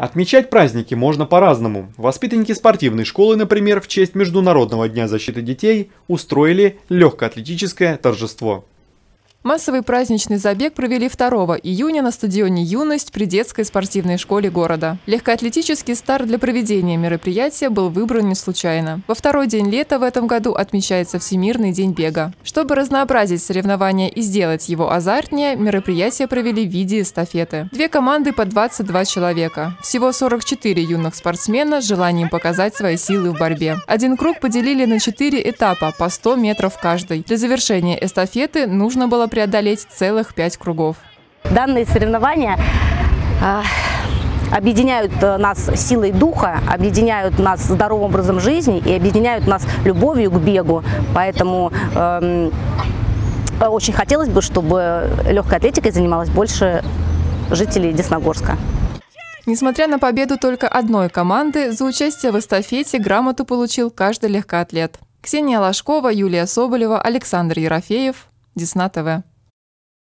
Отмечать праздники можно по-разному. Воспитанники спортивной школы, например, в честь Международного дня защиты детей устроили легкоатлетическое торжество. Массовый праздничный забег провели 2 июня на стадионе «Юность» при детской спортивной школе города. Легкоатлетический старт для проведения мероприятия был выбран не случайно. Во второй день лета в этом году отмечается Всемирный день бега. Чтобы разнообразить соревнования и сделать его азартнее, мероприятие провели в виде эстафеты. Две команды по 22 человека. Всего 44 юных спортсмена с желанием показать свои силы в борьбе. Один круг поделили на 4 этапа по 100 метров каждый. Для завершения эстафеты нужно было преодолеть целых пять кругов. Данные соревнования а, объединяют э, нас силой духа, объединяют нас здоровым образом жизни и объединяют нас любовью к бегу. Поэтому э, очень хотелось бы, чтобы легкой атлетикой занималось больше жителей Десногорска. Несмотря на победу только одной команды, за участие в эстафете грамоту получил каждый легкоатлет. Ксения Ложкова, Юлия Соболева, Александр Ерофеев, Десна ТВ.